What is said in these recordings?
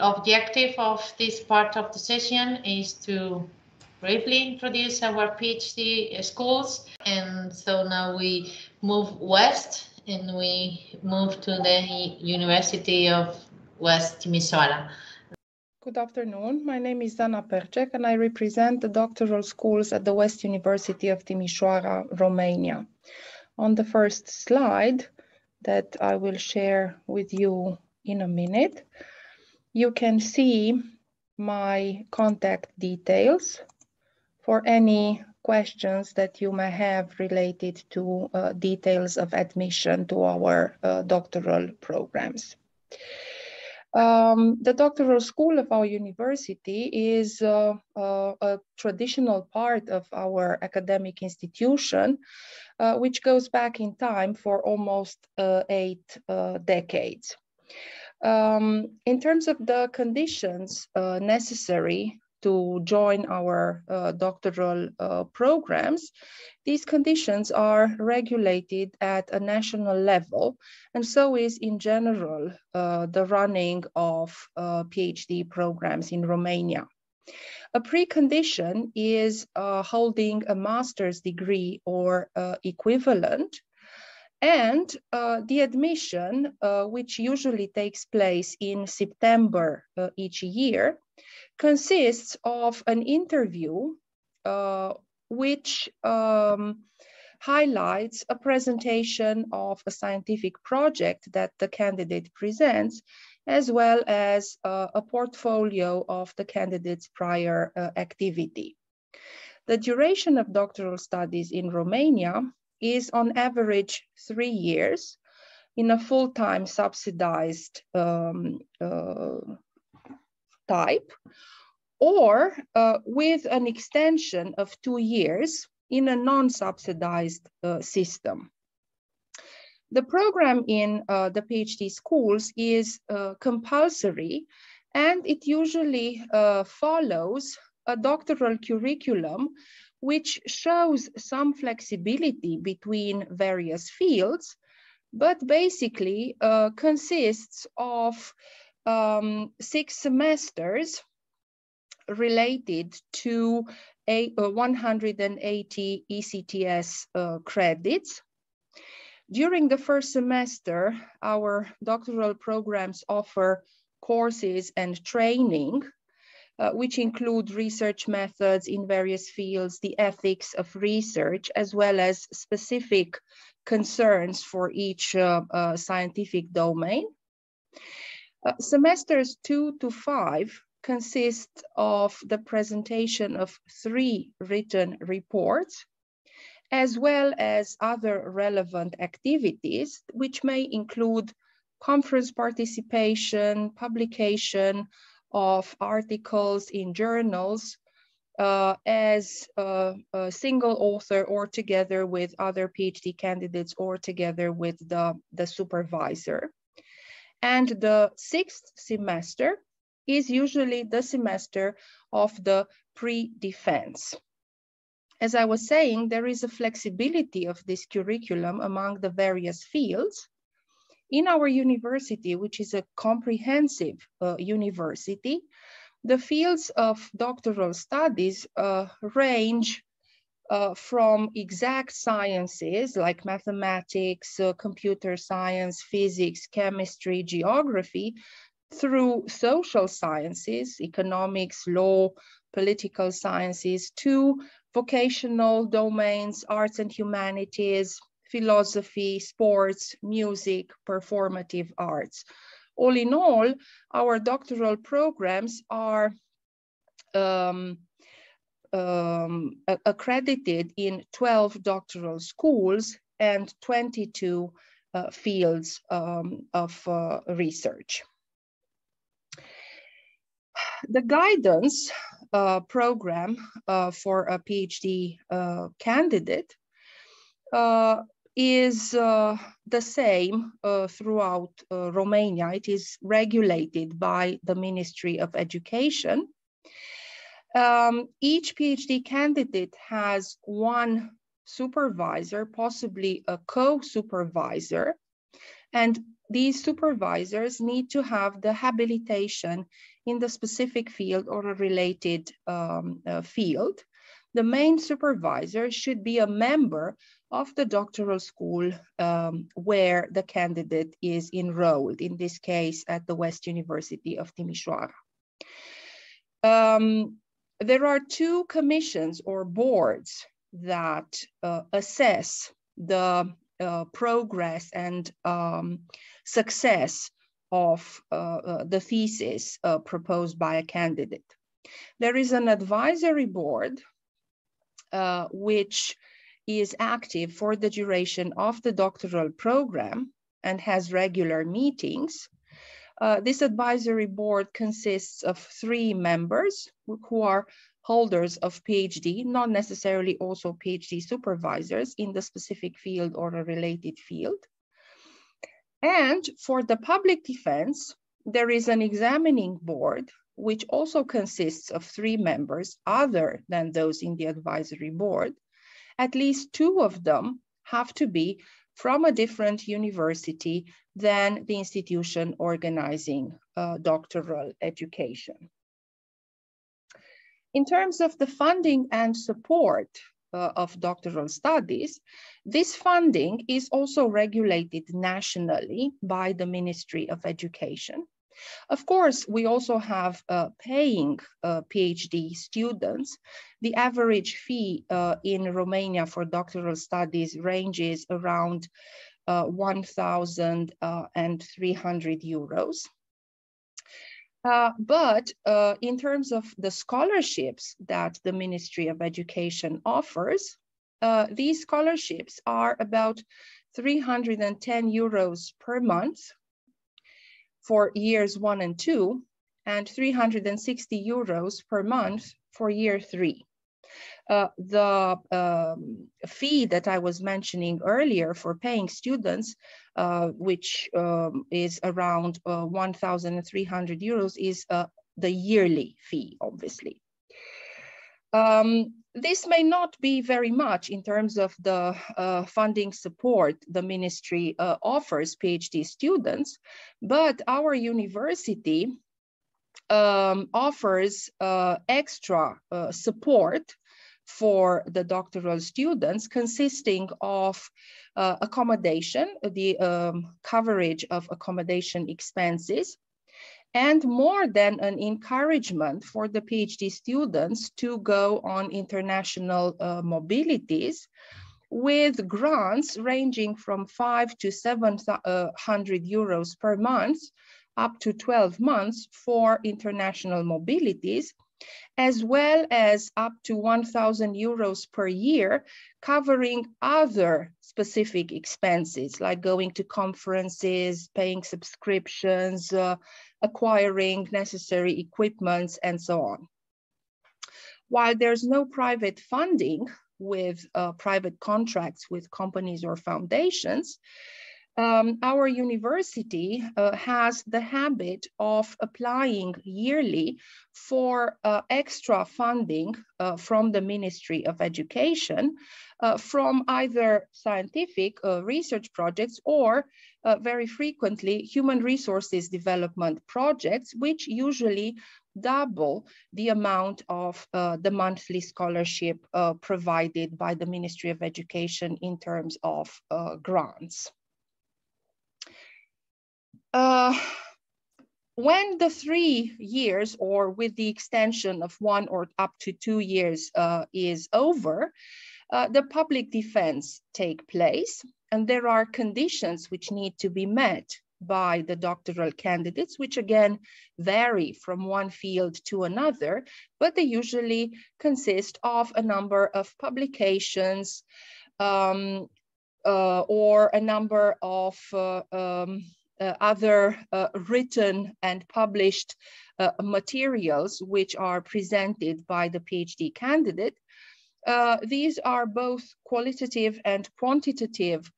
objective of this part of the session is to briefly introduce our PhD schools. And so now we move west and we move to the University of West Timisoara. Good afternoon. My name is Dana Percec and I represent the doctoral schools at the West University of Timișoara, Romania. On the first slide that I will share with you in a minute, you can see my contact details for any questions that you may have related to uh, details of admission to our uh, doctoral programs. Um, the doctoral school of our university is uh, uh, a traditional part of our academic institution, uh, which goes back in time for almost uh, eight decades. Um, in terms of the conditions uh, necessary to join our uh, doctoral uh, programs, these conditions are regulated at a national level, and so is in general uh, the running of uh, PhD programs in Romania. A precondition is uh, holding a master's degree or equivalent, and the admission, which usually takes place in September each year, consists of an interview uh, which um, highlights a presentation of a scientific project that the candidate presents, as well as uh, a portfolio of the candidate's prior uh, activity. The duration of doctoral studies in Romania is on average three years in a full-time subsidized um, uh, type, or uh, with an extension of two years in a non-subsidized uh, system. The program in uh, the PhD schools is uh, compulsory and it usually uh, follows a doctoral curriculum which shows some flexibility between various fields, but basically uh, consists of um, six semesters related to a, a 180 ECTS uh, credits. During the first semester, our doctoral programs offer courses and training, uh, which include research methods in various fields, the ethics of research, as well as specific concerns for each uh, uh scientific domain. Uh, semesters two to five consist of the presentation of three written reports, as well as other relevant activities, which may include conference participation, publication of articles in journals, uh, as a, a, single author or together with other PhD candidates or together with the, the supervisor. And the sixth semester is usually the semester of the pre-defense. As I was saying, there is a flexibility of this curriculum among the various fields. In our university, which is a comprehensive uh, university, the fields of doctoral studies uh, range uh, from exact sciences like mathematics, uh, computer science, physics, chemistry, geography, through social sciences, economics, law, political sciences, to vocational domains, arts and humanities, philosophy, sports, music, performative arts. All in all, our doctoral programs are um, um, accredited in 12 doctoral schools and 22 uh, fields um, of uh, research the guidance uh, program uh, for a PhD uh, candidate uh, is uh, the same uh, throughout Romania. It is regulated by the Ministry of Education. Um, each PhD candidate has one supervisor, possibly a co-supervisor, and these supervisors need to have the habilitation in the specific field or a related um, uh, field. The main supervisor should be a member of the doctoral school um, where the candidate is enrolled, in this case at the West University of Timișoara. Um, there are two commissions or boards that uh, assess the uh, progress and um, success of uh, uh the thesis uh, proposed by a candidate. There is an advisory board uh, which is active for the duration of the doctoral program and has regular meetings. Uh, this advisory board consists of three members who are holders of PhD, not necessarily also PhD supervisors in the specific field or a related field. And for the public defense, there is an examining board, which also consists of three members other than those in the advisory board. At least two of them have to be from a different university than the institution organizing uh, doctoral education. In terms of the funding and support uh, of doctoral studies, this funding is also regulated nationally by the Ministry of Education. Of course, we also have uh, paying uh, PhD students. The average fee uh, in Romania for doctoral studies ranges around uh, 1,300 uh, euros. Uh, but uh, in terms of the scholarships that the Ministry of Education offers, uh, these scholarships are about 310 euros per month for years one and two, and 360 euros per month for year three. Uh, the um, fee that I was mentioning earlier for paying students, uh, which um, is around uh, 1,300 euros, is uh, the yearly fee, obviously. Um, this may not be very much in terms of the uh, funding support the ministry uh, offers PhD students, but our university um, offers uh, extra uh, support for the doctoral students consisting of uh, accommodation, the um, coverage of accommodation expenses, and more than an encouragement for the PhD students to go on international uh, mobilities with grants ranging from five to 700 uh, euros per month up to 12 months for international mobilities, as well as up to 1,000 euros per year, covering other specific expenses like going to conferences, paying subscriptions, uh, acquiring necessary equipments, and so on. While there's no private funding with uh, private contracts with companies or foundations, um, our university uh, has the habit of applying yearly for uh, extra funding uh, from the Ministry of Education uh, from either scientific uh, research projects or uh, very frequently human resources development projects, which usually double the amount of the monthly scholarship provided by the Ministry of Education in terms of grants. Uh, when the three years or with the extension of one or up to two years uh, is over, uh, the public defense take place and there are conditions which need to be met by the doctoral candidates, which again vary from one field to another, but they usually consist of a number of publications um, uh, or a number of uh, um, other uh, written and published uh, materials which are presented by the PhD candidate. these are both qualitative and quantitative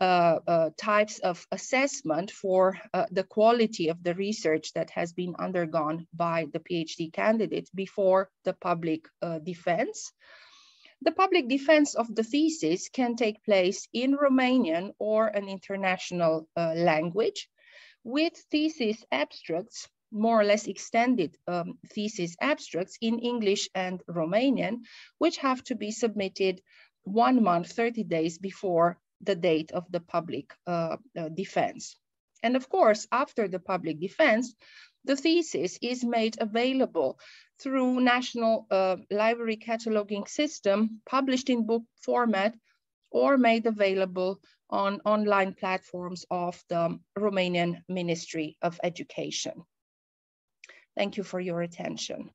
uh, uh, types of assessment for uh, the quality of the research that has been undergone by the PhD candidate before the public defense. The public defense of the thesis can take place in Romanian or an international uh, language. with thesis abstracts, more or less extended um, thesis abstracts in English and Romanian, which have to be submitted one month, 30 days before the date of the public uh, uh, defense. And of course, after the public defense, the thesis is made available through National uh, Library Cataloging System, published in book format, or made available on online platforms of the Romanian Ministry of Education. Thank you for your attention.